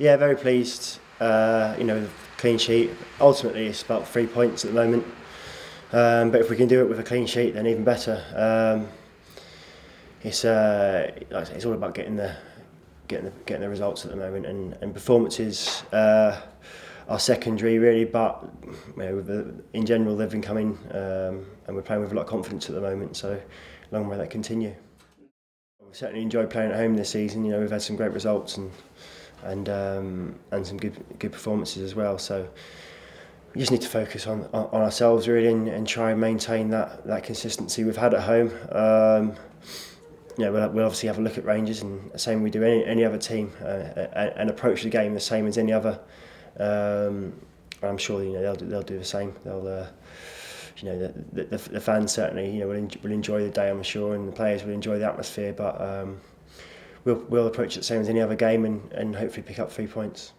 Yeah, very pleased. Uh, you know, clean sheet. Ultimately, it's about three points at the moment. Um, but if we can do it with a clean sheet, then even better. Um, it's uh, like it's all about getting the getting the getting the results at the moment, and and performances uh, are secondary really. But you know, the, in general, they've been coming, um, and we're playing with a lot of confidence at the moment. So long may that continue. We've certainly enjoyed playing at home this season. You know, we've had some great results and and um, and some good good performances as well. So we just need to focus on on ourselves really and, and try and maintain that that consistency we've had at home. Um, you know, we'll, we'll obviously have a look at Rangers and the same we do any any other team uh, and approach the game the same as any other. Um, I'm sure you know they'll do, they'll do the same. They'll uh, you know the, the, the fans certainly you know will, will enjoy the day I'm sure and the players will enjoy the atmosphere but um, we'll, we'll approach it the same as any other game and, and hopefully pick up three points.